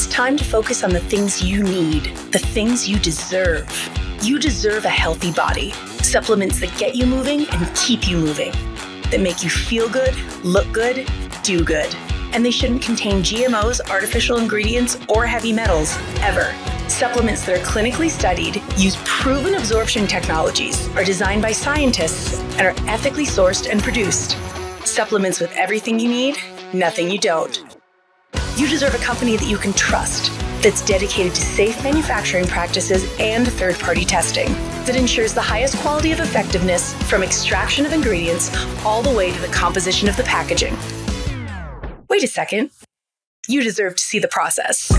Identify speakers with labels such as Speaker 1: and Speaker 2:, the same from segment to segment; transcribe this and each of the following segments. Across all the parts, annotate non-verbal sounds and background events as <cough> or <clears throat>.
Speaker 1: It's time to focus on the things you need, the things you deserve. You deserve a healthy body, supplements that get you moving and keep you moving, that make you feel good, look good, do good. And they shouldn't contain GMOs, artificial ingredients, or heavy metals, ever. Supplements that are clinically studied, use proven absorption technologies, are designed by scientists, and are ethically sourced and produced. Supplements with everything you need, nothing you don't. You deserve a company that you can trust, that's dedicated to safe manufacturing practices and third party testing, that ensures the highest quality of effectiveness from extraction of ingredients all the way to the composition of the packaging. Wait a second. You deserve to see the process.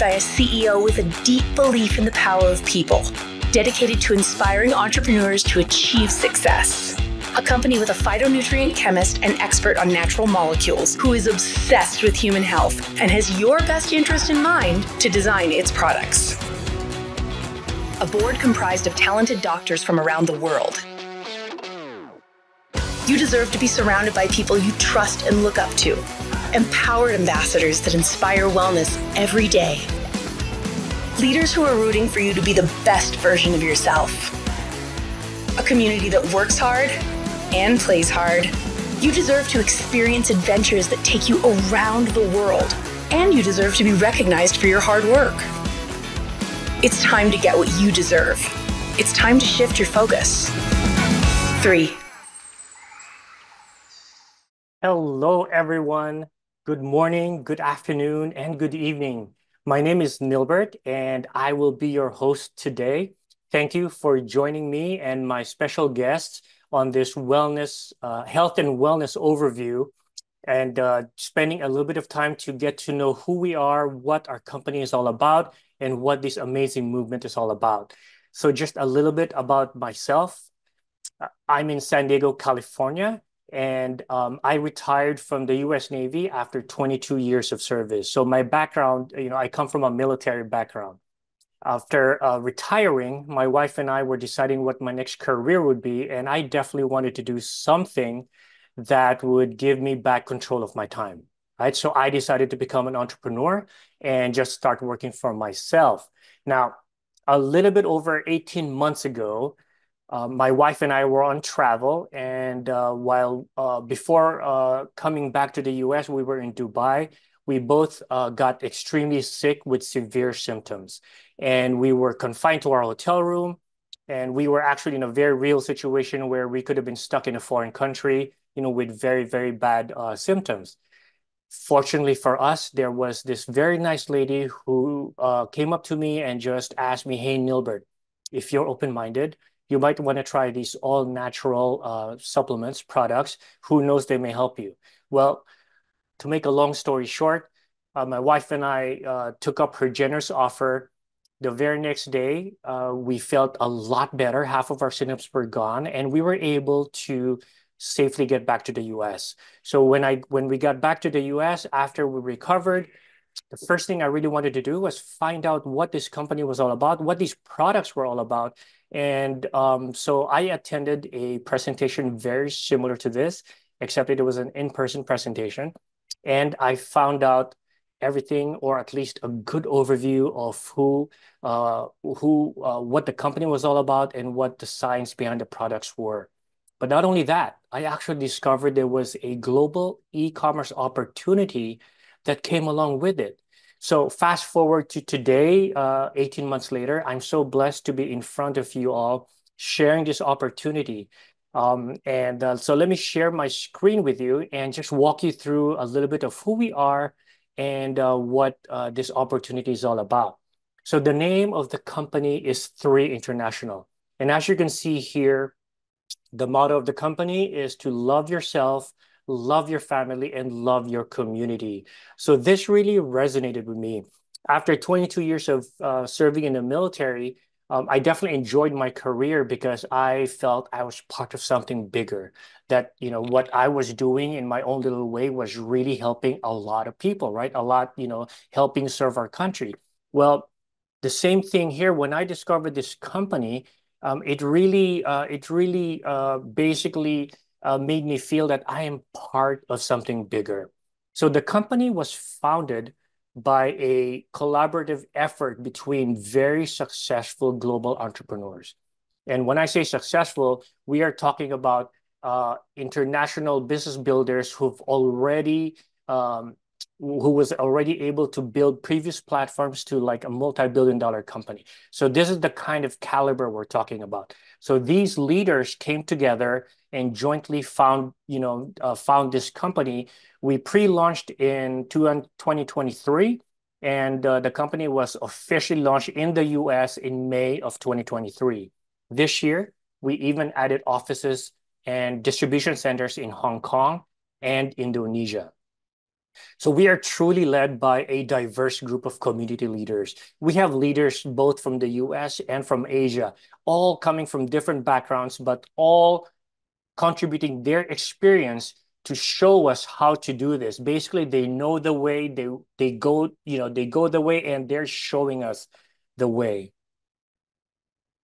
Speaker 1: By a CEO with a deep belief in the power of people, dedicated to inspiring entrepreneurs to achieve success. A company with a phytonutrient chemist and expert on natural molecules who is obsessed with human health and has your best interest in mind to design its products. A board comprised of talented doctors from around the world. You deserve to be surrounded by people you trust and look up to empowered ambassadors that inspire wellness every day. Leaders who are rooting for you to be the best version of yourself. A community that works hard and plays hard. You deserve to experience adventures that take you around the world, and you deserve to be recognized for your hard work. It's time to get what you deserve. It's time to shift your focus. Three.
Speaker 2: Hello, everyone. Good morning, good afternoon, and good evening. My name is Nilbert, and I will be your host today. Thank you for joining me and my special guests on this wellness, uh, health and wellness overview, and uh, spending a little bit of time to get to know who we are, what our company is all about, and what this amazing movement is all about. So, just a little bit about myself. I'm in San Diego, California, and um, I retired from the U.S. Navy after 22 years of service. So my background, you know, I come from a military background. After uh, retiring, my wife and I were deciding what my next career would be, and I definitely wanted to do something that would give me back control of my time. Right, so I decided to become an entrepreneur and just start working for myself. Now, a little bit over 18 months ago, uh, my wife and I were on travel, and uh, while uh, before uh, coming back to the U.S., we were in Dubai. We both uh, got extremely sick with severe symptoms, and we were confined to our hotel room. And we were actually in a very real situation where we could have been stuck in a foreign country, you know, with very very bad symptoms. Fortunately for us, there was this very nice lady who came up to me and just asked me, "Hey, Nilbert, if you're open-minded." You might want to try these all natural uh, supplements, products. Who knows, they may help you. Well, to make a long story short, uh, my wife and I uh, took up her generous offer. The very next day, we felt a lot better. Half of our symptoms were gone, and we were able to safely get back to the U.S. So when I when we got back to the U.S. after we recovered, the first thing I really wanted to do was find out what this company was all about, what these products were all about. And um, so I attended a presentation very similar to this, except it was an in-person presentation. And I found out everything, or at least a good overview of who, uh, who, uh, what the company was all about and what the science behind the products were. But not only that, I actually discovered there was a global e-commerce opportunity that came along with it. So fast forward to today, uh, 18 months later, I'm so blessed to be in front of you all sharing this opportunity. Um, and uh, so let me share my screen with you and just walk you through a little bit of who we are and uh, what uh, this opportunity is all about. So the name of the company is 3 International. And as you can see here, the motto of the company is to love yourself, love your family, and love your community. So this really resonated with me. After 22 years of uh, serving in the military, um, I definitely enjoyed my career because I felt I was part of something bigger. That, you know, what I was doing in my own little way was really helping a lot of people, right? A lot, you know, helping serve our country. Well, the same thing here. When I discovered this company, um, it really, uh, it really uh, basically uh, made me feel that I am part of something bigger. So the company was founded by a collaborative effort between very successful global entrepreneurs. And when I say successful, we are talking about uh, international business builders who've already um, who was already able to build previous platforms to like a multi-billion dollar company. So this is the kind of caliber we're talking about. So these leaders came together and jointly found, you know, uh, found this company. We pre-launched in 2023, and uh, the company was officially launched in the US in May of 2023. This year, we even added offices and distribution centers in Hong Kong and Indonesia. So we are truly led by a diverse group of community leaders. We have leaders both from the US and from Asia, all coming from different backgrounds, but all contributing their experience to show us how to do this. Basically, they know the way, they they go, you know, they go the way and they're showing us the way.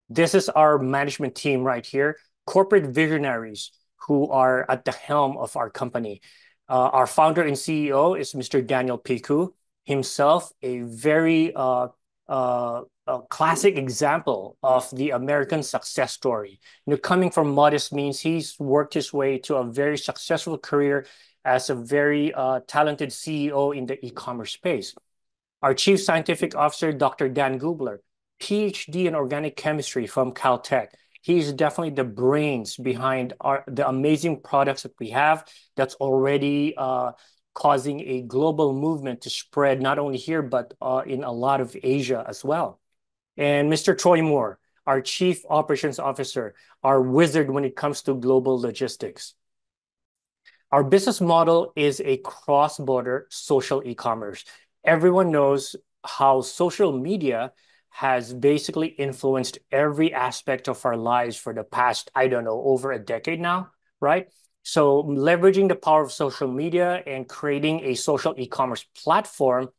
Speaker 2: This is our management team right here, corporate visionaries who are at the helm of our company. Uh, our founder and CEO is Mr. Daniel Piku, himself a very uh, uh, a classic example of the American success story. You know, coming from modest means, he's worked his way to a very successful career as a very uh, talented CEO in the e-commerce space. Our Chief Scientific Officer, Dr. Dan Gubler, PhD in organic chemistry from Caltech. He's definitely the brains behind our the amazing products that we have that's already uh, causing a global movement to spread not only here, but uh, in a lot of Asia as well and Mr. Troy Moore, our Chief Operations Officer, our wizard when it comes to global logistics. Our business model is a cross-border social e-commerce. Everyone knows how social media has basically influenced every aspect of our lives for the past, I don't know, over a decade now, right? So leveraging the power of social media and creating a social e-commerce platform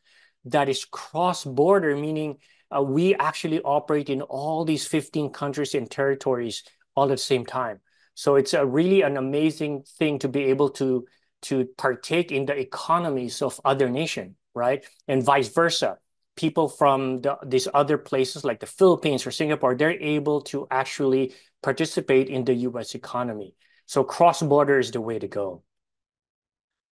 Speaker 2: that is cross-border, meaning uh, we actually operate in all these 15 countries and territories all at the same time. So it's a really an amazing thing to be able to to partake in the economies of other nation, right? And vice versa. People from the, these other places like the Philippines or Singapore, they're able to actually participate in the US economy. So cross-border is the way to go.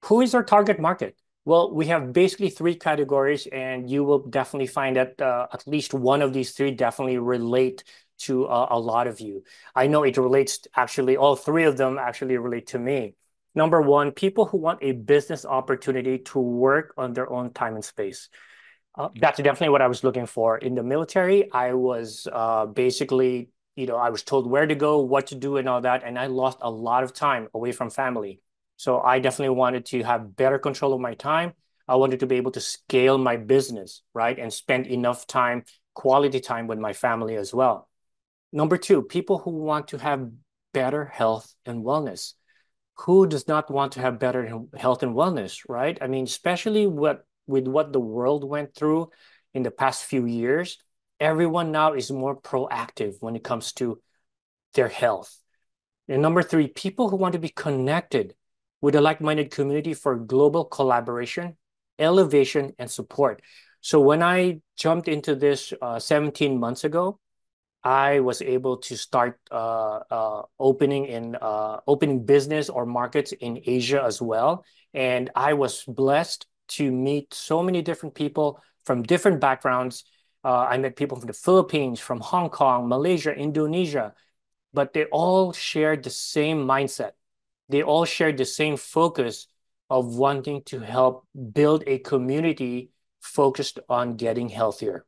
Speaker 2: Who is our target market? Well, we have basically three categories, and you will definitely find that uh, at least one of these three definitely relate to uh, a lot of you. I know it relates to, actually, all three of them actually relate to me. Number one, people who want a business opportunity to work on their own time and space. Uh, that's definitely what I was looking for. In the military, I was uh, basically, you know, I was told where to go, what to do, and all that, and I lost a lot of time away from family. So I definitely wanted to have better control of my time. I wanted to be able to scale my business, right? And spend enough time, quality time with my family as well. Number two, people who want to have better health and wellness. Who does not want to have better health and wellness, right? I mean, especially what with what the world went through in the past few years, everyone now is more proactive when it comes to their health. And number three, people who want to be connected with a like-minded community for global collaboration, elevation, and support. So when I jumped into this uh, 17 months ago, I was able to start uh, uh, opening in uh, opening business or markets in Asia as well. And I was blessed to meet so many different people from different backgrounds. Uh, I met people from the Philippines, from Hong Kong, Malaysia, Indonesia, but they all shared the same mindset they all shared the same focus of wanting to help build a community focused on getting healthier.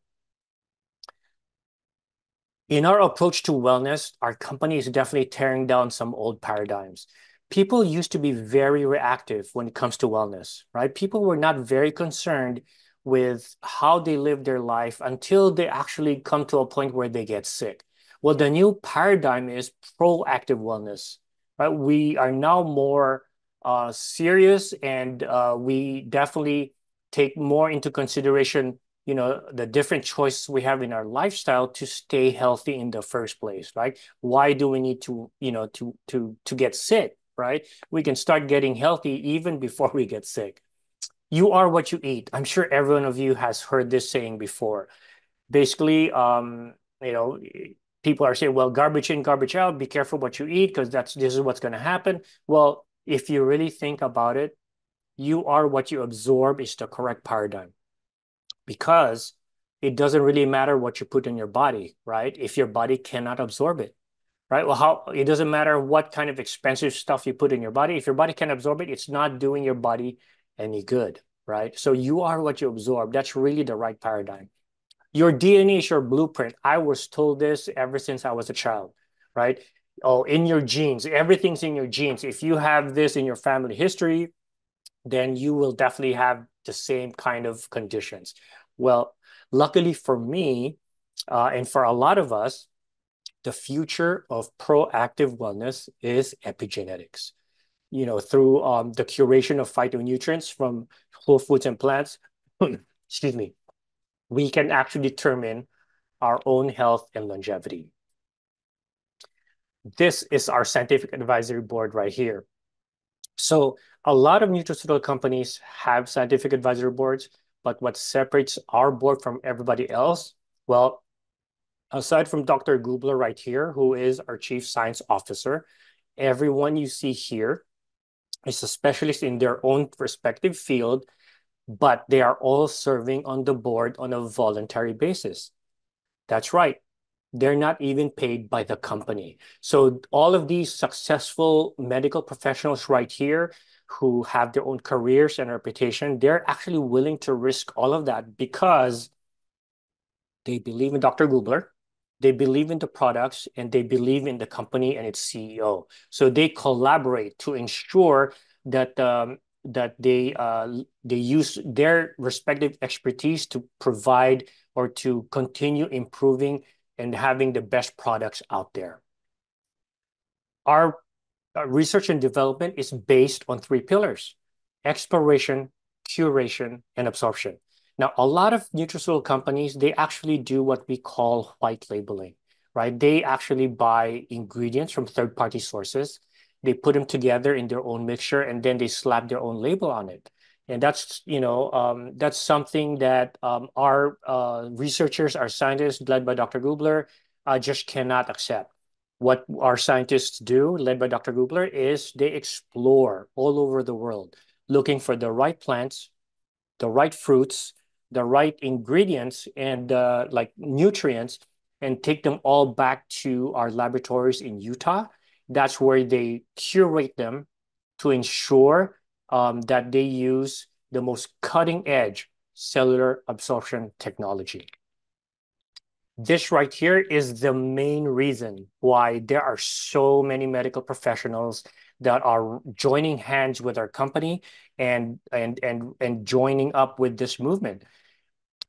Speaker 2: In our approach to wellness, our company is definitely tearing down some old paradigms. People used to be very reactive when it comes to wellness, right? People were not very concerned with how they live their life until they actually come to a point where they get sick. Well, the new paradigm is proactive wellness, right? We are now more uh, serious and uh, we definitely take more into consideration you know the different choices we have in our lifestyle to stay healthy in the first place right why do we need to you know to to to get sick right? We can start getting healthy even before we get sick. You are what you eat. I'm sure every one of you has heard this saying before. Basically um you know people are saying well garbage in garbage out. Be careful what you eat because that's this is what's going to happen. Well if you really think about it you are what you absorb is the correct paradigm because it doesn't really matter what you put in your body, right? If your body cannot absorb it, right? Well, how it doesn't matter what kind of expensive stuff you put in your body. If your body can absorb it, it's not doing your body any good, right? So you are what you absorb. That's really the right paradigm. Your DNA is your blueprint. I was told this ever since I was a child, right? Oh, in your genes, everything's in your genes. If you have this in your family history, then you will definitely have the same kind of conditions. Well, luckily for me, uh, and for a lot of us, the future of proactive wellness is epigenetics. You know, through um, the curation of phytonutrients from whole foods and plants, <clears throat> excuse me, we can actually determine our own health and longevity. This is our scientific advisory board right here. So a lot of nutraceutical companies have scientific advisory boards, but what separates our board from everybody else, well, aside from Dr. Gubler right here, who is our chief science officer, everyone you see here is a specialist in their own respective field, but they are all serving on the board on a voluntary basis. That's right. They're not even paid by the company. So all of these successful medical professionals right here who have their own careers and reputation, they're actually willing to risk all of that because they believe in Dr. Gubler, they believe in the products, and they believe in the company and its CEO. So they collaborate to ensure that um, that they uh, they use their respective expertise to provide or to continue improving and having the best products out there. Our uh, research and development is based on three pillars, exploration, curation, and absorption. Now, a lot of nutraceutical companies, they actually do what we call white labeling, right? They actually buy ingredients from third-party sources. They put them together in their own mixture, and then they slap their own label on it. And that's, you know, um, that's something that um, our uh, researchers, our scientists, led by Dr. Gubler, uh, just cannot accept what our scientists do, led by Dr. Gubler, is they explore all over the world, looking for the right plants, the right fruits, the right ingredients, and uh, like nutrients, and take them all back to our laboratories in Utah. That's where they curate them to ensure um, that they use the most cutting edge cellular absorption technology. This right here is the main reason why there are so many medical professionals that are joining hands with our company and and and and joining up with this movement.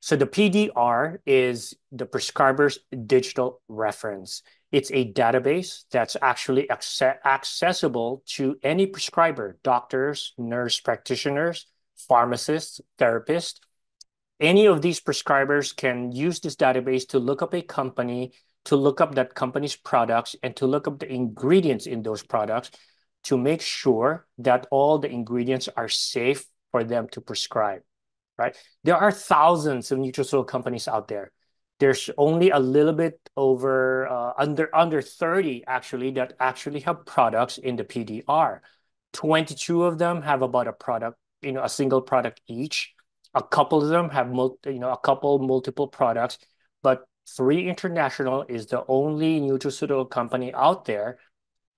Speaker 2: So the PDR is the prescriber's digital reference. It's a database that's actually accessible to any prescriber, doctors, nurse practitioners, pharmacists, therapists, any of these prescribers can use this database to look up a company, to look up that company's products, and to look up the ingredients in those products to make sure that all the ingredients are safe for them to prescribe, right? There are thousands of nutraceutical companies out there. There's only a little bit over uh, under under 30 actually that actually have products in the PDR. 22 of them have about a product, you know, a single product each a couple of them have you know a couple multiple products, but Three International is the only nutraceutical company out there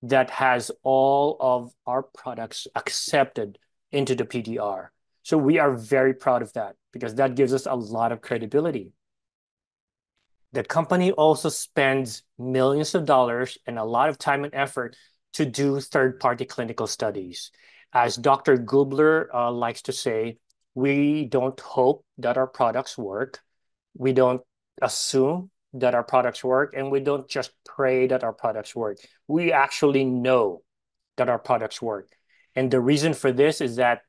Speaker 2: that has all of our products accepted into the PDR. So we are very proud of that because that gives us a lot of credibility. The company also spends millions of dollars and a lot of time and effort to do third-party clinical studies. As Dr. Gubler uh, likes to say, we don't hope that our products work. We don't assume that our products work, and we don't just pray that our products work. We actually know that our products work. And the reason for this is that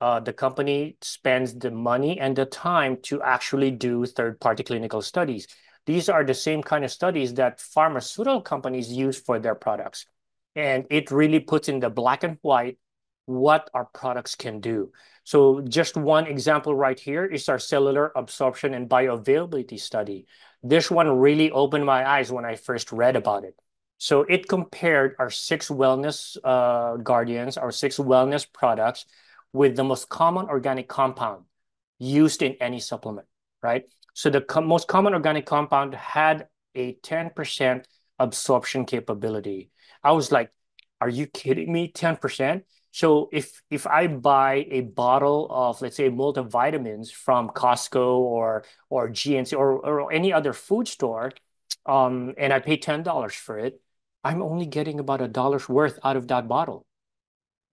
Speaker 2: uh, the company spends the money and the time to actually do third-party clinical studies. These are the same kind of studies that pharmaceutical companies use for their products. And it really puts in the black and white what our products can do. So just one example right here is our cellular absorption and bioavailability study. This one really opened my eyes when I first read about it. So it compared our six wellness uh, guardians, our six wellness products with the most common organic compound used in any supplement, right? So the co most common organic compound had a 10% absorption capability. I was like, are you kidding me? 10%? So if if I buy a bottle of let's say multivitamins from Costco or or GNC or, or any other food store, um, and I pay ten dollars for it, I'm only getting about a dollar's worth out of that bottle,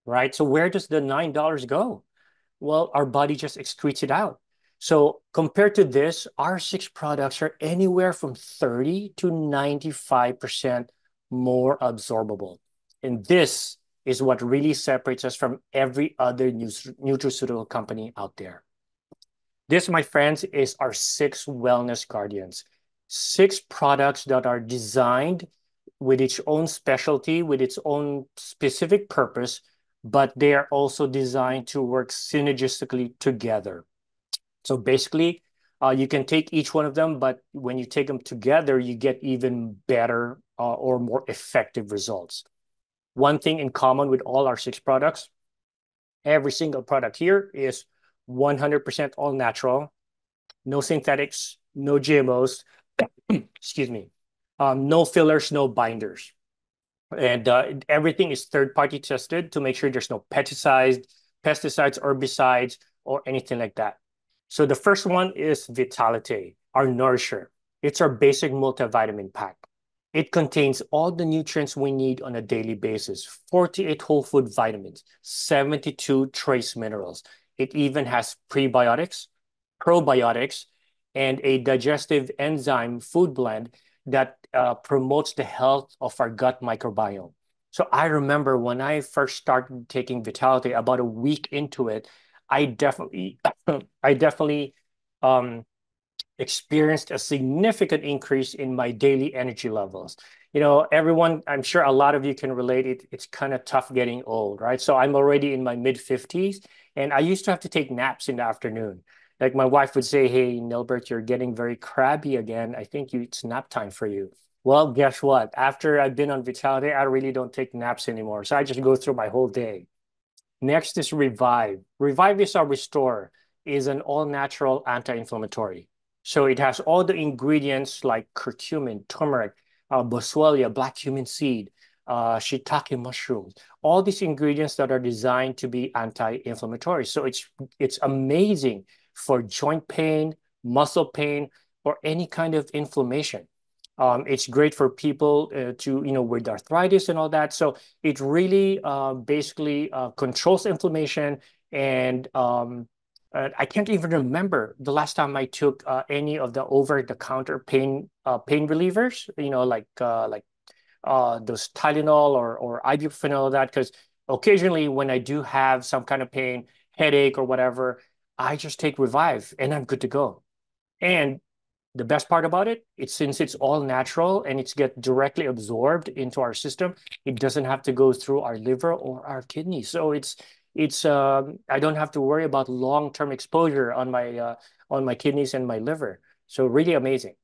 Speaker 2: right? So where does the nine dollars go? Well, our body just excretes it out. So compared to this, our six products are anywhere from 30 to 95% more absorbable. And this is what really separates us from every other nutraceutical company out there. This, my friends, is our six wellness guardians. Six products that are designed with its own specialty, with its own specific purpose, but they are also designed to work synergistically together. So basically, uh, you can take each one of them, but when you take them together, you get even better uh, or more effective results one thing in common with all our six products. Every single product here is 100% all natural, no synthetics, no GMOs, <clears throat> excuse me, um, no fillers, no binders. And uh, everything is third-party tested to make sure there's no pesticides, pesticides, herbicides, or anything like that. So the first one is Vitality, our nourisher. It's our basic multivitamin pack. It contains all the nutrients we need on a daily basis 48 whole food vitamins, 72 trace minerals. It even has prebiotics, probiotics, and a digestive enzyme food blend that uh, promotes the health of our gut microbiome. So I remember when I first started taking Vitality, about a week into it, I definitely, <coughs> I definitely um, experienced a significant increase in my daily energy levels. You know, everyone, I'm sure a lot of you can relate it. It's kind of tough getting old, right? So I'm already in my mid 50s and I used to have to take naps in the afternoon. Like my wife would say, Hey, Nilbert, you're getting very crabby again. I think you, it's nap time for you. Well, guess what? After I've been on Vitality, I really don't take naps anymore. So I just go through my whole day. Next is Revive. Revive is our restore, is an all natural anti inflammatory. So it has all the ingredients like curcumin, turmeric, uh, boswellia, black cumin seed, uh, shiitake mushrooms, all these ingredients that are designed to be anti-inflammatory. So it's it's amazing for joint pain, muscle pain, or any kind of inflammation. Um, it's great for people uh, to, you know, with arthritis and all that. So it really uh, basically uh, controls inflammation and um, uh, I can't even remember the last time I took uh, any of the over-the-counter pain uh, pain relievers. You know, like uh, like uh, those Tylenol or or ibuprofen that. Because occasionally, when I do have some kind of pain, headache or whatever, I just take Revive and I'm good to go. And the best part about it, it's since it's all natural and it's get directly absorbed into our system, it doesn't have to go through our liver or our kidneys. So it's it's um, I don't have to worry about long-term exposure on my uh, on my kidneys and my liver. So really amazing.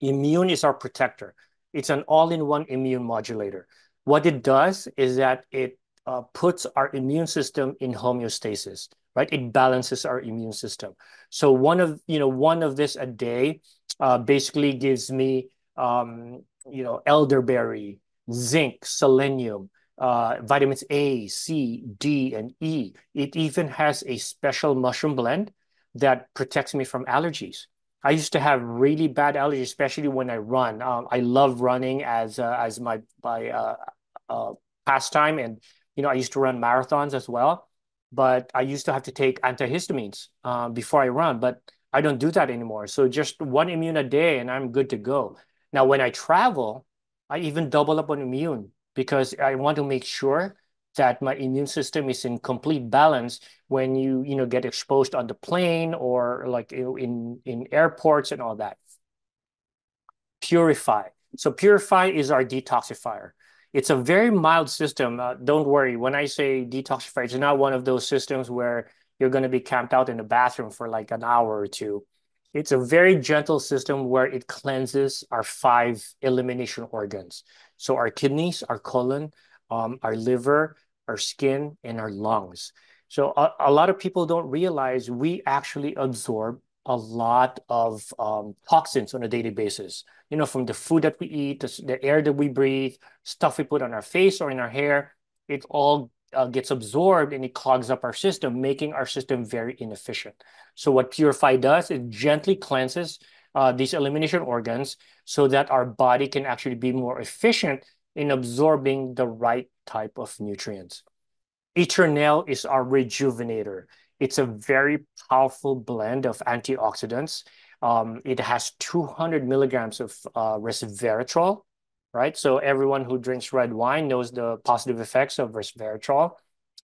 Speaker 2: Immune is our protector. It's an all-in-one immune modulator. What it does is that it uh, puts our immune system in homeostasis, right? It balances our immune system. So one of you know one of this a day uh, basically gives me um, you know elderberry, zinc, selenium, uh, vitamins A, C, D, and E. It even has a special mushroom blend that protects me from allergies. I used to have really bad allergies, especially when I run. Um, I love running as uh, as my my uh, uh, pastime, and you know I used to run marathons as well. but I used to have to take antihistamines uh, before I run, but I don't do that anymore. So just one immune a day and I'm good to go. Now, when I travel, I even double up on immune because I want to make sure that my immune system is in complete balance when you you know get exposed on the plane or like in in airports and all that. Purify. So Purify is our detoxifier. It's a very mild system. Uh, don't worry. When I say detoxifier, it's not one of those systems where you're going to be camped out in the bathroom for like an hour or two. It's a very gentle system where it cleanses our five elimination organs. So our kidneys, our colon, um, our liver, our skin, and our lungs. So a, a lot of people don't realize we actually absorb a lot of um, toxins on a daily basis. You know, from the food that we eat, the, the, air that we breathe, stuff we put on our face or in our hair, it all uh, gets absorbed and it clogs up our system, making our system very inefficient. So what Purify does, it gently cleanses uh, these elimination organs so that our body can actually be more efficient in absorbing the right type of nutrients. Eternel is our rejuvenator. It's a very powerful blend of antioxidants. Um, it has 200 milligrams of uh, resveratrol, right? So everyone who drinks red wine knows the positive effects of resveratrol.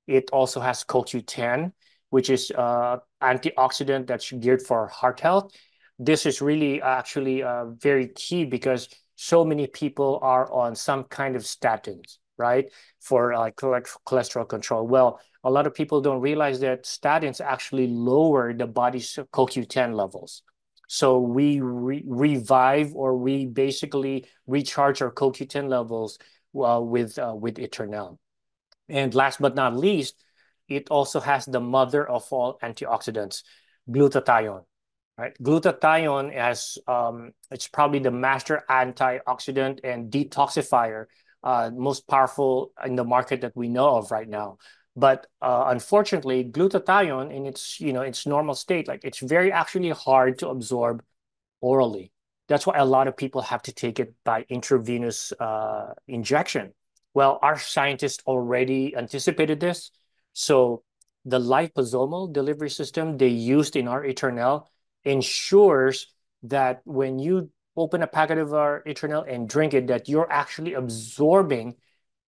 Speaker 2: It also has CoQ10, which is uh, antioxidant that's geared for heart health. This is really actually uh, very key because so many people are on some kind of statins, right? For like cholesterol control. Well, a lot of people don't realize that statins actually lower the body's CoQ10 levels. So we re revive or we basically recharge our CoQ10 levels uh, with uh, with Eternel. And last but not least, it also has the mother of all antioxidants, glutathione. Right, glutathione as um, it's probably the master antioxidant and detoxifier, uh, most powerful in the market that we know of right now. But uh, unfortunately, glutathione in its you know its normal state, like it's very actually hard to absorb orally. That's why a lot of people have to take it by intravenous uh, injection. Well, our scientists already anticipated this. So the liposomal delivery system they used in our Eternel ensures that when you open a packet of our Eternel and drink it, that you're actually absorbing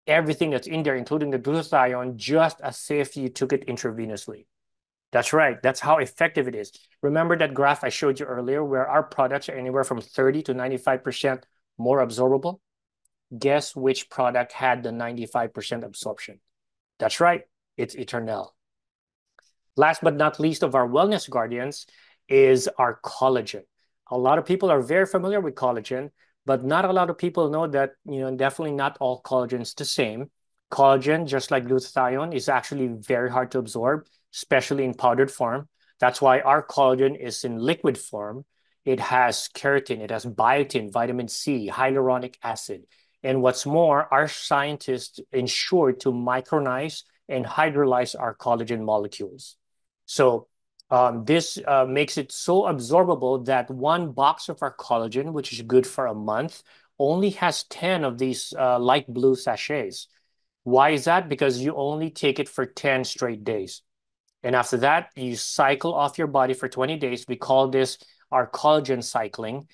Speaker 2: everything that's in there, including the glutathione, just as if you took it intravenously. That's right. That's how effective it is. Remember that graph I showed you earlier where our products are anywhere from 30 to 95% more absorbable? Guess which product had the 95% absorption? That's right. It's Eternel. Last but not least of our wellness guardians is our collagen. A lot of people are very familiar with collagen, but not a lot of people know that, you know, definitely not all collagen is the same. Collagen, just like glutathione, is actually very hard to absorb, especially in powdered form. That's why our collagen is in liquid form. It has keratin, it has biotin, vitamin C, hyaluronic acid. And what's more, our scientists ensure to micronize and hydrolyze our collagen molecules. So um, this uh, makes it so absorbable that one box of our collagen, which is good for a month, only has 10 of these uh, light blue sachets. Why is that? Because you only take it for 10 straight days. And after that, you cycle off your body for 20 days. We call this our collagen cycling.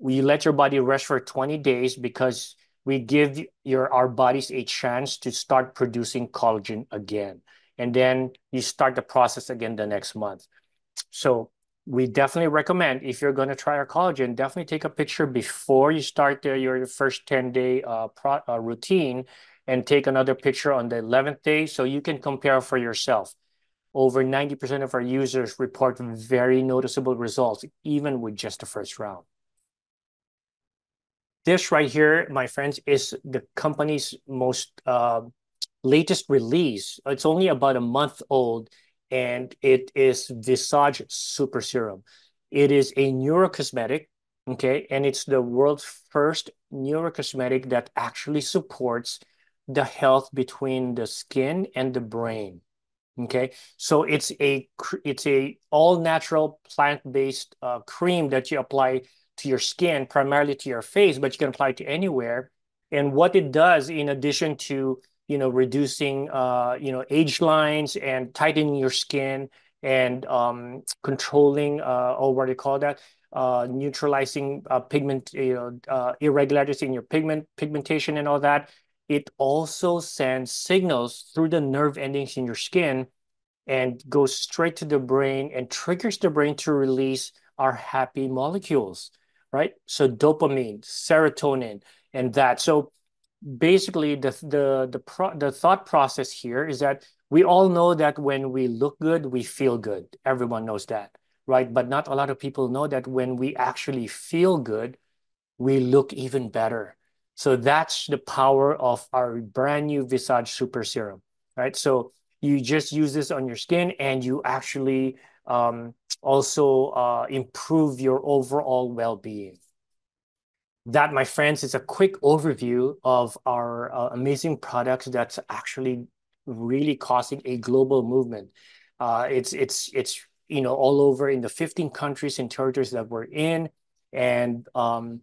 Speaker 2: We let your body rest for 20 days because we give your our bodies a chance to start producing collagen again and then you start the process again the next month. So we definitely recommend if you're going to try our collagen, definitely take a picture before you start the, your first 10 day uh, pro, uh, routine and take another picture on the 11th day so you can compare for yourself. Over 90% of our users report very noticeable results, even with just the first round. This right here, my friends, is the company's most uh, latest release. It's only about a month old, and it is Visage Super Serum. It is a neurocosmetic, okay, and it's the world's first neurocosmetic that actually supports the health between the skin and the brain. Okay, so it's a it's a all natural plant based uh, cream that you apply to your skin, primarily to your face, but you can apply it to anywhere. And what it does, in addition to you know, reducing, uh, you know, age lines and tightening your skin and um, controlling, uh, or what do you call that? Uh, neutralizing uh, pigment, you know, uh, irregularities in your pigment pigmentation and all that. It also sends signals through the nerve endings in your skin and goes straight to the brain and triggers the brain to release our happy molecules, right? So dopamine, serotonin, and that. So basically, the the the pro the thought process here is that we all know that when we look good, we feel good. Everyone knows that, right? But not a lot of people know that when we actually feel good, we look even better. So that's the power of our brand new Visage Super Serum, right? So you just use this on your skin and you actually um, also uh, improve your overall well-being. That, my friends, is a quick overview of our uh, amazing products that's actually really causing a global movement. Uh, it's it's it's you know all over in the 15 countries and territories that we're in, and um,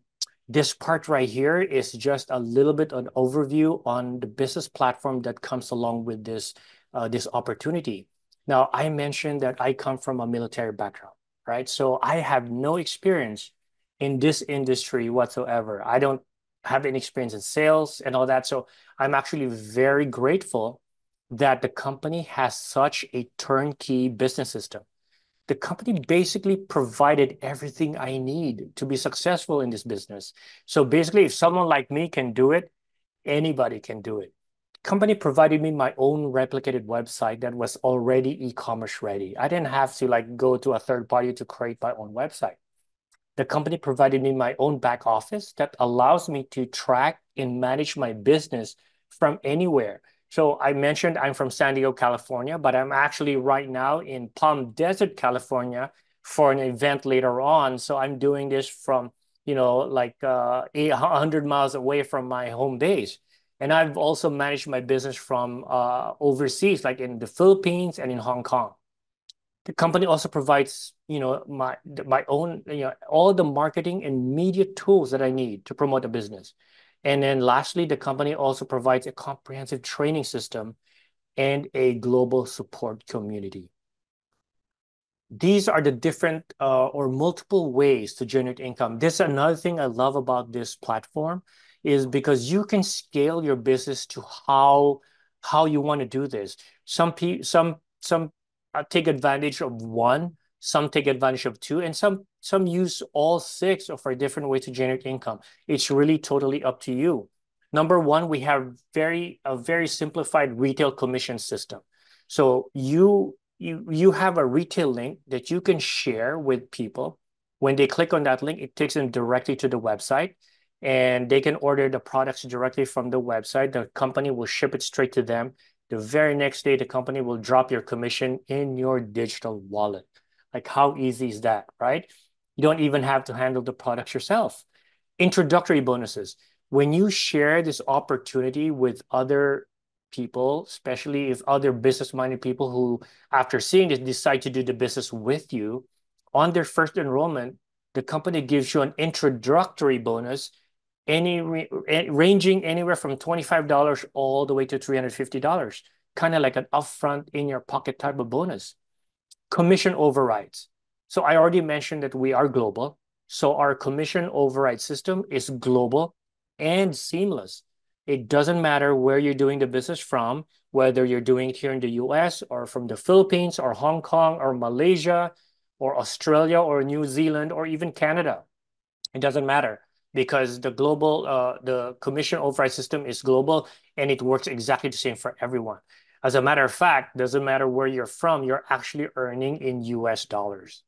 Speaker 2: this part right here is just a little bit of an overview on the business platform that comes along with this uh, this opportunity. Now, I mentioned that I come from a military background, right? So I have no experience in this industry whatsoever. I don't have any experience in sales and all that. So I'm actually very grateful that the company has such a turnkey business system. The company basically provided everything I need to be successful in this business. So basically, if someone like me can do it, anybody can do it company provided me my own replicated website that was already e-commerce ready. I didn't have to like go to a third party to create my own website. The company provided me my own back office that allows me to track and manage my business from anywhere. So I mentioned I'm from San Diego, California, but I'm actually right now in Palm Desert, California for an event later on. So I'm doing this from, you know, like uh, 800 <laughs> miles away from my home base. And I've also managed my business from uh, overseas, like in the Philippines and in Hong Kong. The company also provides, you know, my my own, you know, all the marketing and media tools that I need to promote the business. And then lastly, the company also provides a comprehensive training system and a global support community. These are the different uh, or multiple ways to generate income. This is another thing I love about this platform is because you can scale your business to how how you want to do this. Some people, some some Uh, take advantage of one, some take advantage of two, and some some use all six or for a different way to generate income. It's really totally up to you. Number one, we have very a very simplified retail commission system. So you you you have a retail link that you can share with people. When they click on that link, it takes them directly to the website and they can order the products directly from the website. The company will ship it straight to them. The very next day, the company will drop your commission in your digital wallet. Like, how easy is that, right? You don't even have to handle the products yourself. Introductory bonuses. When you share this opportunity with other people, especially if other business minded people who, after seeing this, decide to do the business with you, on their first enrollment, the company gives you an introductory bonus any eh, ranging anywhere from $25 all the way to $350, kind of like an upfront in your pocket type of bonus. Commission overrides. So I already mentioned that we are global. So our commission override system is global and seamless. It doesn't matter where you're doing the business from, whether you're doing it here in the US or from the Philippines or Hong Kong or Malaysia or Australia or New Zealand or even Canada. It doesn't matter because the global uh, the commission override system is global and it works exactly the same for everyone. As a matter of fact, doesn't matter where you're from, you're actually earning in US dollars.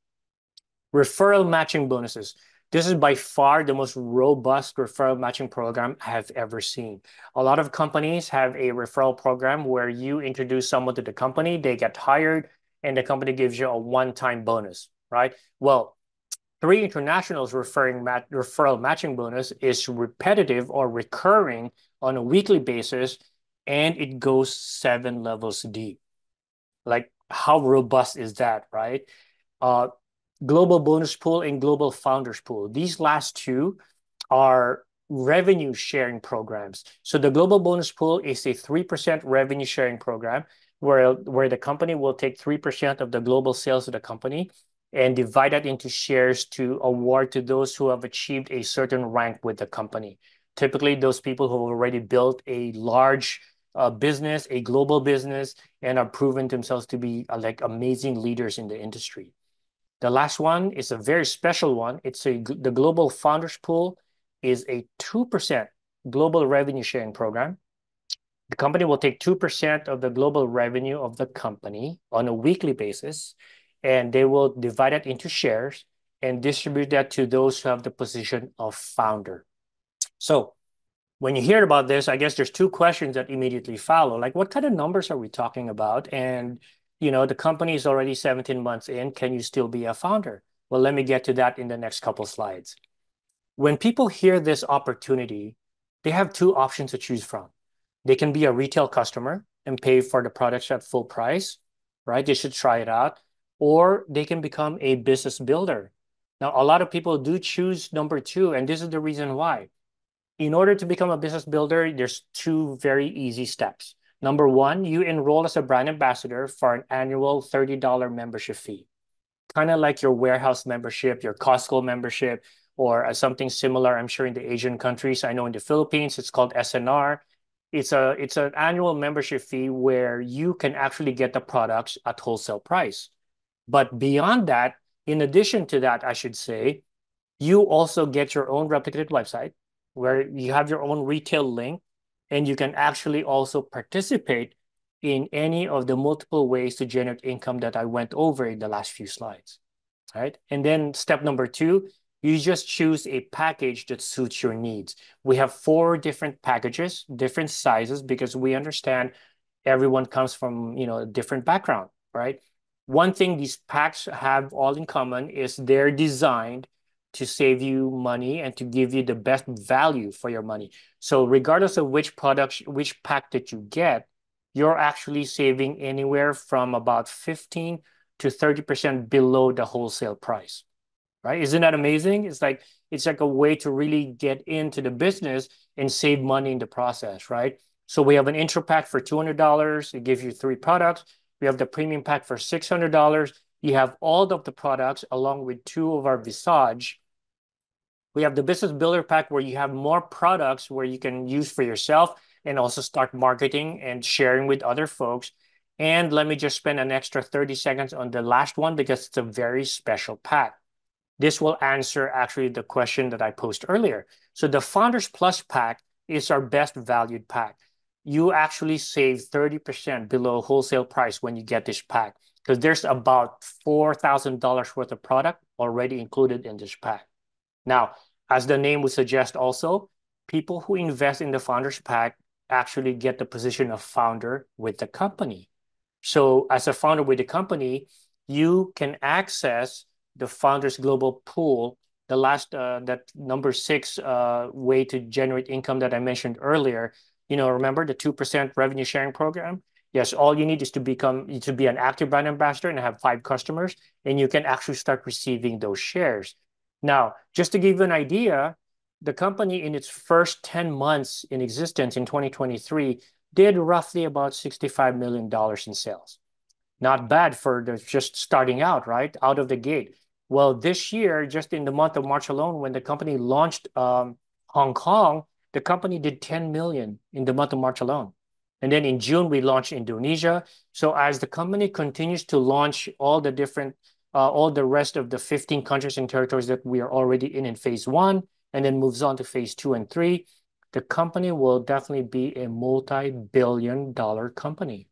Speaker 2: Referral matching bonuses. This is by far the most robust referral matching program I have ever seen. A lot of companies have a referral program where you introduce someone to the company, they get hired, and the company gives you a one-time bonus, right? Well, Three International's referring mat referral matching bonus is repetitive or recurring on a weekly basis, and it goes seven levels deep. Like, how robust is that, right? Uh, global bonus pool and global founders pool. These last two are revenue sharing programs. So the Global Bonus Pool is a 3% revenue sharing program where, where the company will take 3% of the global sales of the company and divide that into shares to award to those who have achieved a certain rank with the company. Typically, those people who have already built a large uh, business, a global business, and are proven themselves to be uh, like amazing leaders in the industry. The last one is a very special one. It's a the Global Founders Pool is a 2% global revenue sharing program. The company will take 2% of the global revenue of the company on a weekly basis, and they will divide it into shares and distribute that to those who have the position of founder. So when you hear about this, I guess there's two questions that immediately follow. Like, what kind of numbers are we talking about? And, you know, the company is already 17 months in. Can you still be a founder? Well, let me get to that in the next couple slides. When people hear this opportunity, they have two options to choose from. They can be a retail customer and pay for the products at full price, right? They should try it out. Or they can become a business builder. Now, a lot of people do choose number two, and this is the reason why in order to become a business builder, there's two very easy steps. Number one, you enroll as a brand ambassador for an annual $30 membership fee, kind of like your warehouse membership, your Costco membership, or uh, something similar. I'm sure in the Asian countries, I know in the Philippines, it's called S&R. It's a it's an annual membership fee where you can actually get the products at wholesale price. But beyond that, in addition to that, I should say, you also get your own replicated website where you have your own retail link and you can actually also participate in any of the multiple ways to generate income that I went over in the last few slides, right? And then step number two, you just choose a package that suits your needs. We have four different packages, different sizes, because we understand everyone comes from, you know, a different background, right? One thing these packs have all in common is they're designed to save you money and to give you the best value for your money. So regardless of which product, which pack that you get, you're actually saving anywhere from about 15 to 30% below the wholesale price, right? Isn't that amazing? It's like, it's like a way to really get into the business and save money in the process, right? So we have an intro pack for $200. It gives you three products. We have the premium pack for $600. You have all of the products along with two of our Visage we have the business builder pack where you have more products where you can use for yourself and also start marketing and sharing with other folks. And let me just spend an extra 30 seconds on the last one because it's a very special pack. This will answer actually the question that I posed earlier. So the Founders Plus pack is our best valued pack. You actually save 30% below wholesale price when you get this pack because there's about $4,000 worth of product already included in this pack. Now, as the name would suggest also, people who invest in the Founders Pack actually get the position of founder with the company. So as a founder with the company, you can access the Founders Global Pool, the last, uh, that number six uh, way to generate income that I mentioned earlier. You know, remember the 2% revenue sharing program? Yes, all you need is to become to be an active brand ambassador and have five customers, and you can actually start receiving those shares. Now, just to give you an idea, the company in its first 10 months in existence in 2023 did roughly about $65 million in sales. Not bad for the, just starting out, right? Out of the gate. Well, this year, just in the month of March alone, when the company launched um, Hong Kong, the company did 10 million in the month of March alone. And then in June, we launched Indonesia. So as the company continues to launch all the different uh, all the rest of the 15 countries and territories that we are already in in phase one, and then moves on to phase two and three, the company will definitely be a multi-billion dollar company.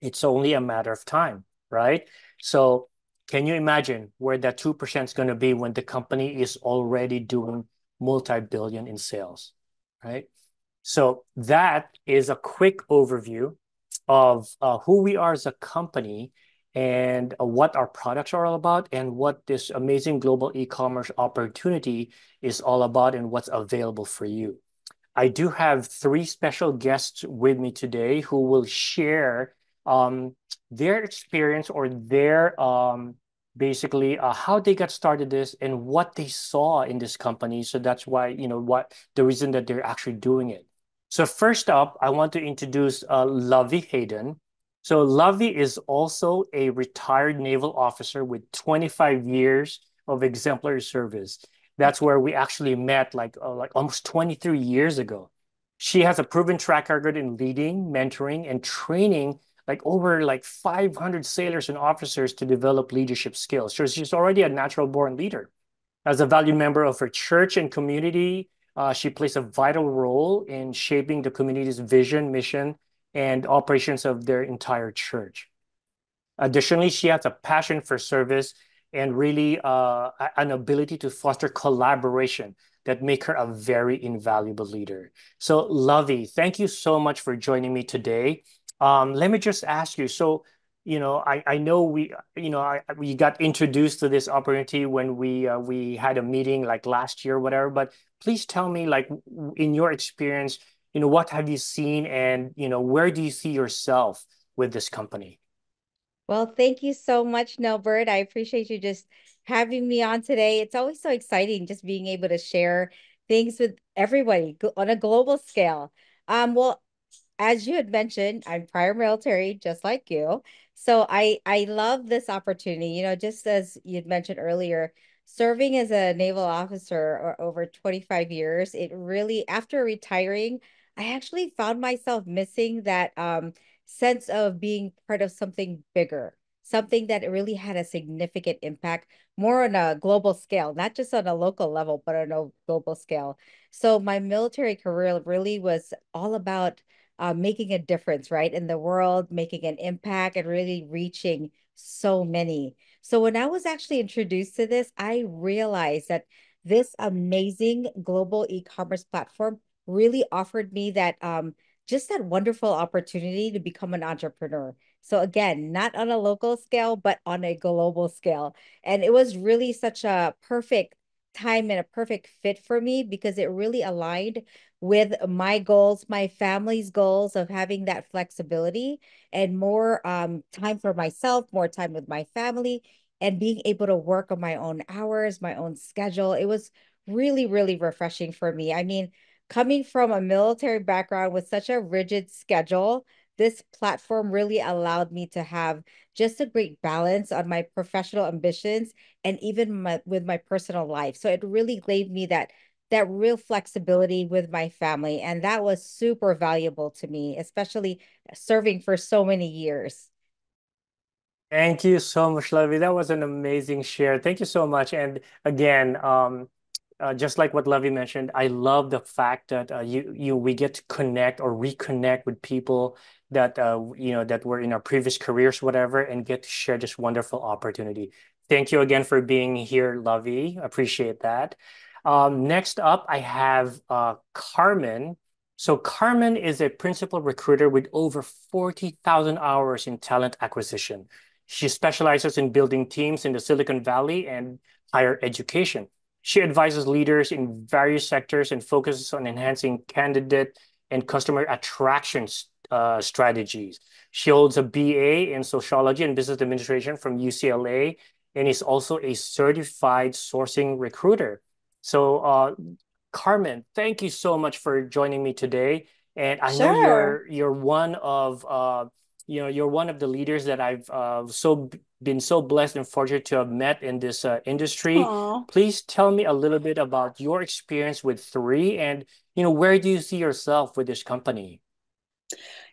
Speaker 2: It's only a matter of time, right? So can you imagine where that 2% is going to be when the company is already doing multi-billion in sales, right? So that is a quick overview of uh, who we are as a company and uh, what our products are all about and what this amazing global e-commerce opportunity is all about and what's available for you. I do have three special guests with me today who will share um, their experience or their um, basically uh, how they got started this and what they saw in this company. So that's why, you know, what the reason that they're actually doing it. So first up, I want to introduce uh, Lovi Hayden. So Lovi is also a retired naval officer with 25 years of exemplary service. That's where we actually met like uh, like almost 23 years ago. She has a proven track record in leading, mentoring, and training like over like 500 sailors and officers to develop leadership skills. So she's already a natural born leader. As a valued member of her church and community, uh, she plays a vital role in shaping the community's vision, mission, and operations of their entire church. Additionally, she has a passion for service and really uh, an ability to foster collaboration that make her a very invaluable leader. So, Lovi, thank you so much for joining me today. Um, let me just ask you. So, you know, I, know we, you know, we got introduced to this opportunity when we uh, we had a meeting like last year, whatever. But please tell me, like, in your experience, you know, what have you seen, and you know, where do you see yourself with this company?
Speaker 3: Well, thank you so much, Nilbert. I appreciate you just having me on today. It's always so exciting just being able to share things with everybody on a global scale. Um, well, as you had mentioned, I'm prior military, just like you. So I I love this opportunity. You know, just as you'd mentioned earlier, serving as a naval officer over 25 years, it really after retiring, I actually found myself missing that um, sense of being part of something bigger, something that really had a significant impact, more on a global scale, not just on a local level, but on a global scale. So my military career really was all about uh, making a difference, right, in the world, making an impact, and really reaching so many. So when I was actually introduced to this, I realized that this amazing global e-commerce platform really offered me that um, just that wonderful opportunity to become an entrepreneur. So again, not on a local scale, but on a global scale. And it was really such a perfect time and a perfect fit for me because it really aligned with my goals, my family's goals of having that flexibility and more um, time for myself, more time with my family, and being able to work on my own hours, my own schedule. It was really, really refreshing for me. I mean, coming from a military background with such a rigid schedule, this platform really allowed me to have just a great balance on my professional ambitions and even my, with my personal life. So it really gave me that that real flexibility with my family and that was super valuable to me, especially serving for so many years.
Speaker 2: Thank you so much, Lovi. That was an amazing share. Thank you so much. And again, um, uh, just like what Lovi mentioned, I love the fact that uh, you you we get to connect or reconnect with people that uh, you know that were in our previous careers, whatever, and get to share this wonderful opportunity. Thank you again for being here, Lovi. Appreciate that. Um, next up, I have uh, Carmen. So Carmen is a principal recruiter with over 40,000 hours in talent acquisition. She specializes in building teams in the Silicon Valley and higher education. She advises leaders in various sectors and focuses on enhancing candidate and customer attraction uh, strategies. She holds a BA in sociology and business administration from UCLA and is also a certified sourcing recruiter. So, uh, Carmen, thank you so much for joining me today. And I sure. know you're you're one of uh, you know you're one of the leaders that I've uh, so been so blessed and fortunate to have met in this uh, industry. Aww. Please tell me a little bit about your experience with Three, and you know where do you see yourself with this company?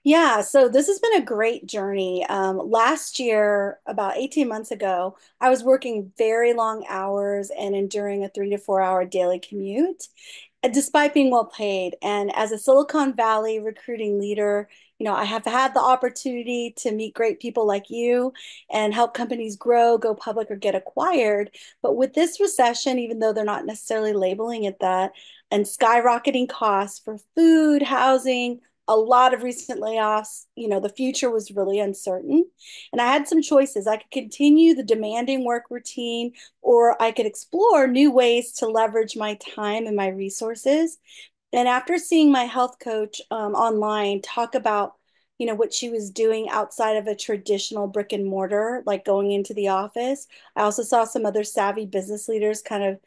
Speaker 4: Yeah, so this has been a great journey. Um, last year, about 18 months ago, I was working very long hours and enduring a three to four hour daily commute, uh, despite being well paid. And as a Silicon Valley recruiting leader, you know, I have had the opportunity to meet great people like you and help companies grow, go public, or get acquired. But with this recession, even though they're not necessarily labeling it that, and skyrocketing costs for food, housing, a lot of recent layoffs, you know, the future was really uncertain. And I had some choices. I could continue the demanding work routine, or I could explore new ways to leverage my time and my resources and after seeing my health coach um, online talk about you know, what she was doing outside of a traditional brick and mortar, like going into the office. I also saw some other savvy business leaders kind of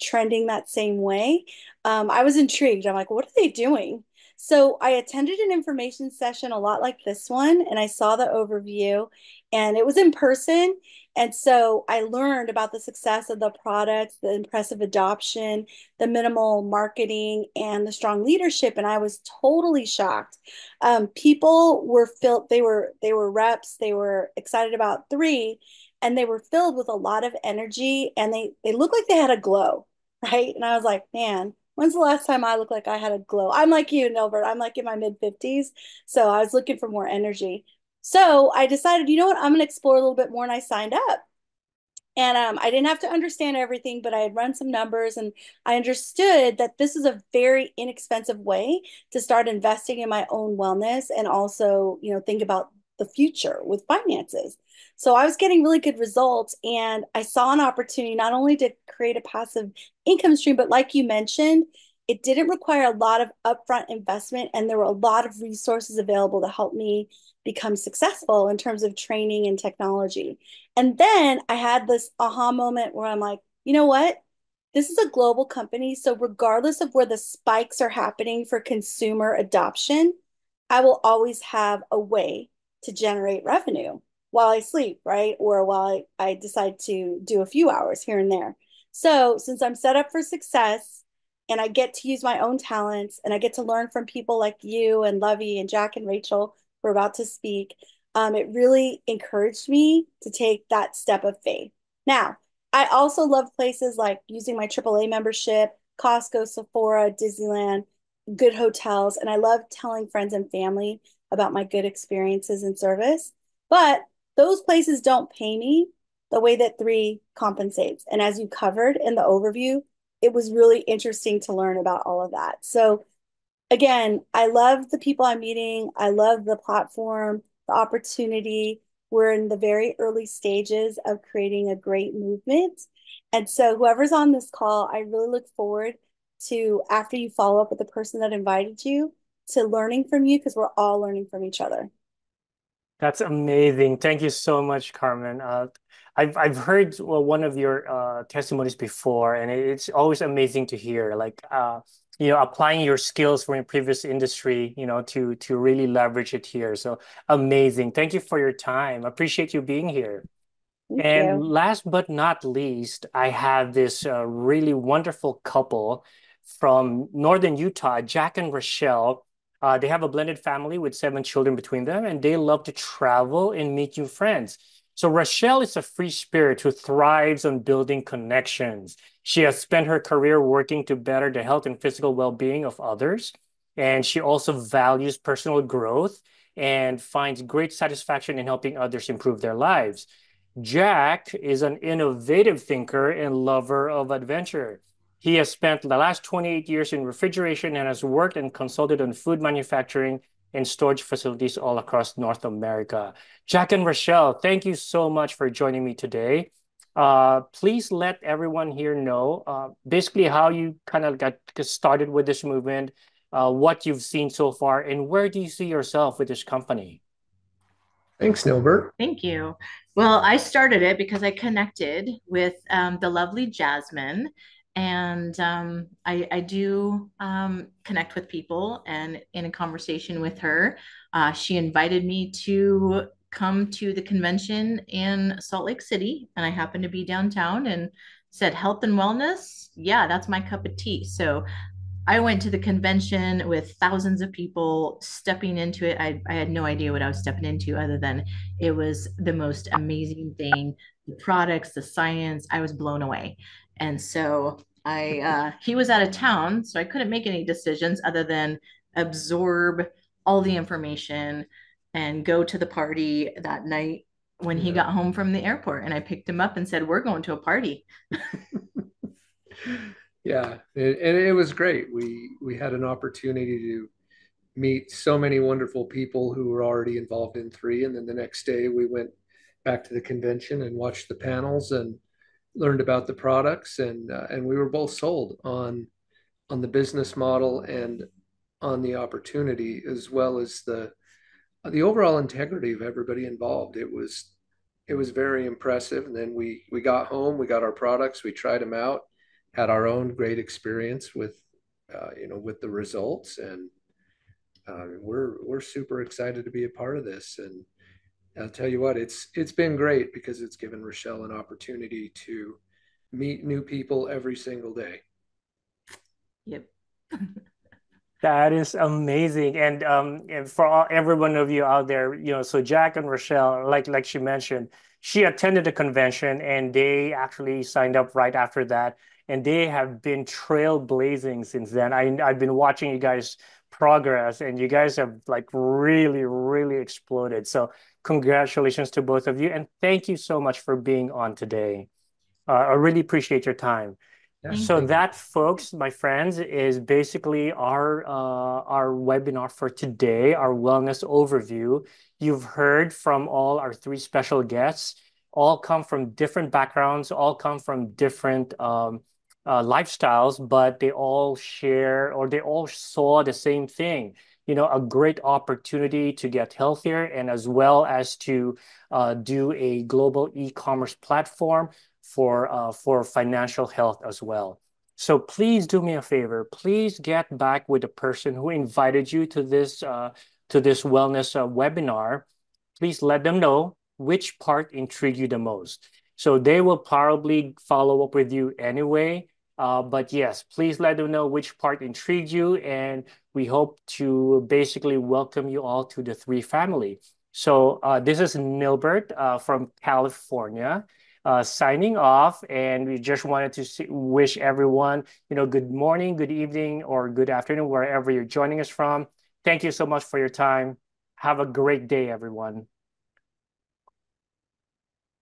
Speaker 4: trending that same way. Um, I was intrigued. I'm like, what are they doing? So I attended an information session a lot like this one, and I saw the overview, and it was in person. And so I learned about the success of the products, the impressive adoption, the minimal marketing, and the strong leadership. And I was totally shocked. Um, people were filled, they were, they were reps, they were excited about three, and they were filled with a lot of energy and they they looked like they had a glow, <laughs> right? And I was like, man, When's the last time I looked like I had a glow? I'm like you, Nilbert. I'm like in my mid 50s. So I was looking for more energy. So I decided, you know what, I'm going to explore a little bit more. And I signed up. And um, I didn't have to understand everything, but I had run some numbers and I understood that this is a very inexpensive way to start investing in my own wellness and also, you know, think about the future with finances. So I was getting really good results and I saw an opportunity not only to create a passive income stream, but like you mentioned, it didn't require a lot of upfront investment and there were a lot of resources available to help me become successful in terms of training and technology. And then I had this aha moment where I'm like, you know what? This is a global company. So, regardless of where the spikes are happening for consumer adoption, I will always have a way to generate revenue while I sleep, right? Or while I, I decide to do a few hours here and there. So, since I'm set up for success and I get to use my own talents and I get to learn from people like you and Lovi and Jack and Rachel who are about to speak, um, it really encouraged me to take that step of faith. Now, I also love places like using my AAA membership, Costco, Sephora, Disneyland, good hotels, and I love telling friends and family about my good experiences and service. But those places don't pay me the way that three compensates. And as you covered in the overview, it was really interesting to learn about all of that. So again, I love the people I'm meeting. I love the platform, the opportunity. We're in the very early stages of creating a great movement. And so whoever's on this call, I really look forward to after you follow up with the person that invited you to learning from you because we're all learning from each other.
Speaker 2: That's amazing. Thank you so much, Carmen. Uh, I've I've heard well, one of your uh, testimonies before, and it's always amazing to hear. Like uh, you know, applying your skills from your previous industry, you know, to to really leverage it here. So amazing. Thank you for your time. Appreciate you being here.
Speaker 4: Thank
Speaker 2: And
Speaker 4: you.
Speaker 2: last but not least, I have this uh, really wonderful couple from Northern Utah, Jack and Rachelle. Uh, they have a blended family with seven children between them, and they love to travel and meet new friends. So Rachelle is a free spirit who thrives on building connections. She has spent her career working to better the health and physical well-being of others, and she also values personal growth and finds great satisfaction in helping others improve their lives. Jack is an innovative thinker and lover of adventure. He has spent the last 28 years in refrigeration and has worked and consulted on food manufacturing and storage facilities all across North America. Jack and Rachelle, thank you so much for joining me today. Uh, please let everyone here know uh, basically how you kind of got started with this movement, uh, what you've seen so far, and where do you see yourself with this company?
Speaker 5: Thanks, Nilbert.
Speaker 6: Thank you. Well, I started it because I connected with um, the lovely Jasmine, and um, I, I, do um, connect with people. And in a conversation with her, uh, she invited me to come to the convention in Salt Lake City, and I happened to be downtown and said health and wellness. Yeah, that's my cup of tea. So I went to the convention with thousands of people stepping into it. I, I, had no idea what I was stepping into, other than it was the most amazing thing. The products, the science, I was blown away. And so I, uh, he was out of town, so I couldn't make any decisions other than absorb all the information and go to the party that night when he got home from the airport. And I picked him up and said, We're going to a party. <laughs>
Speaker 5: yeah and it was great we we had an opportunity to meet so many wonderful people who were already involved in three and then the next day we went back to the convention and watched the panels and learned about the products and uh, and we were both sold on on the business model and on the opportunity as well as the the overall integrity of everybody involved. It was it was very impressive. And then we we got home, we got our products, we tried them out, had our own great experience with uh, you know with the results, and uh, we're we're super excited to be a part of this. And I'll tell you what, it's it's been great because it's given Rachelle an opportunity to meet new people every single day.
Speaker 6: Yep. <laughs>
Speaker 2: That is amazing. And um, and for all, every one of you out there, you know, so Jack and Rachelle, like like she mentioned, she attended the convention and they actually signed up right after that. And they have been trailblazing since then. I I've been watching you guys progress and you guys have like really, really exploded. So congratulations to both of you. And thank you so much for being on today. Uh, I really appreciate your time.
Speaker 5: Yeah,
Speaker 2: So
Speaker 5: you.
Speaker 2: that, folks, my friends, is basically our uh, our webinar for today, our wellness overview. You've heard from all our three special guests, all come from different backgrounds, all come from different um, uh, lifestyles, but they all share or they all saw the same thing. You know, a great opportunity to get healthier and as well as to uh, do a global e-commerce platform for uh, for financial health as well. So please do me a favor. Please get back with the person who invited you to this uh, to this wellness uh, webinar. Please let them know which part intrigued you the most. So they will probably follow up with you anyway. Uh, but yes, please let them know which part intrigued you, and we hope to basically welcome you all to the three family. So uh, this is Nilbert uh, from California uh, signing off, and we just wanted to see, wish everyone, you know, good morning, good evening, or good afternoon, wherever you're joining us from. Thank you so much for your time. Have a great day, everyone.